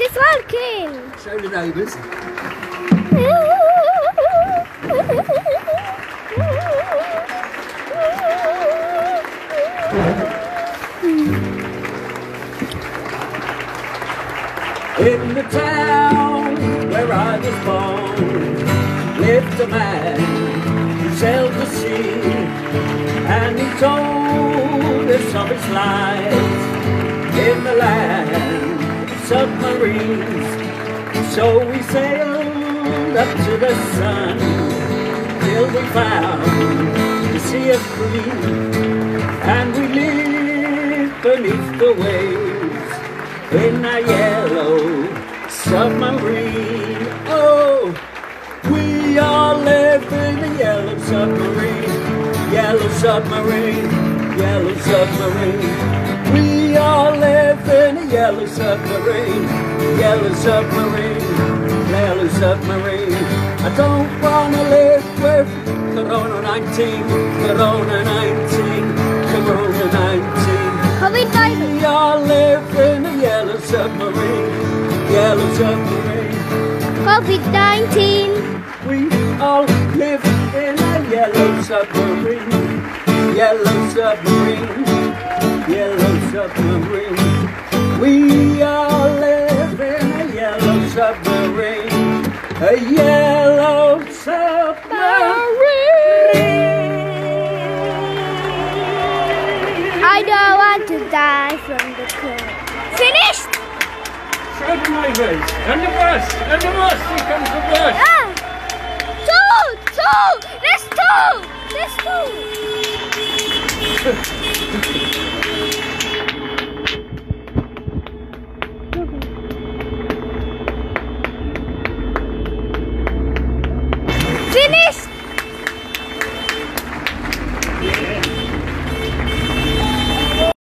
it is working. Show the neighbours. In the town where I was born lived a man who sailed the sea and he told us of his life in the land of submarines. So we sailed up to the sun till we found the sea of green and we lived beneath the waves in a yellow submarine. Oh, we all live in a yellow submarine, yellow submarine, yellow submarine. We yellow submarine, yellow submarine, yellow submarine. I don't wanna live with Corona 19, Corona 19, Corona 19. COVID-19. We all live in a yellow submarine, yellow submarine. COVID-19. We all live in a yellow submarine, yellow submarine, yellow submarine. Submarine, a yellow submarine. I don't want to die from the cold. Finished? Show the neighbours. And the bus. And the bus. Here comes the bus. Ah! Two! Two! There's two! There's two!